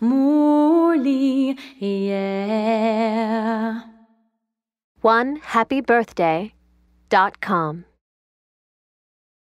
Morley, yeah. One happy birthday dot com.